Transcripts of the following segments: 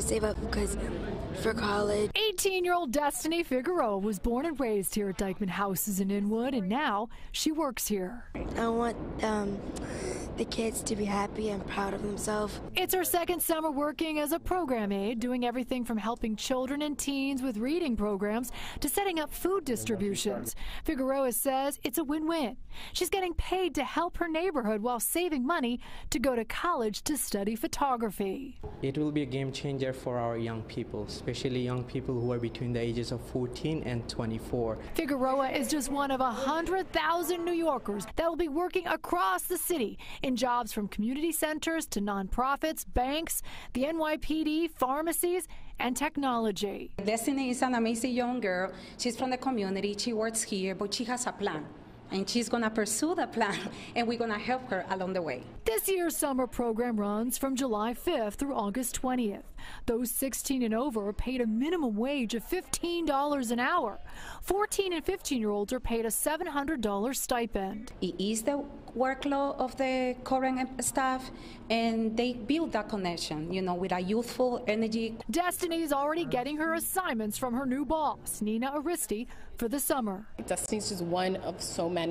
save up because for college. 18 year old Destiny Figueroa was born and raised here at Dyckman Houses in Inwood, and now she works here. I want um, the kids to be happy and proud of themselves. It's her second summer working as a program aide, doing everything from helping children and teens with reading programs to setting up food distributions. Figueroa says it's a win win. She's getting paid to help her neighborhood while saving money to go to college to study photography. It will be a game changer for our young people, especially young people who are between the ages of 14 and 24. Figueroa is just one of 100,000 New Yorkers that will be working across the city in jobs from community centers to nonprofits, banks, the NYPD, pharmacies, and technology. Destiny is an amazing young girl. She's from the community. She works here, but she has a plan. And she's going to pursue the plan, and we're going to help her along the way. This year's summer program runs from July 5th through August 20th. Those 16 and over are paid a minimum wage of $15 an hour. 14 and 15 year olds are paid a $700 stipend. It is the workload of the current staff, and they build that connection, you know, with a youthful energy. Destiny's already getting her assignments from her new boss, Nina Aristi, for the summer. Destiny's just one of so many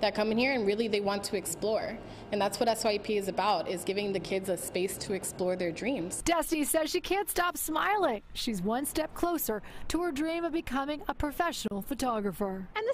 that come in here and really they want to explore. And that's what SYEP is about, is giving the kids a space to explore their dreams. Destiny says she can't stop smiling. She's one step closer to her dream of becoming a professional photographer. And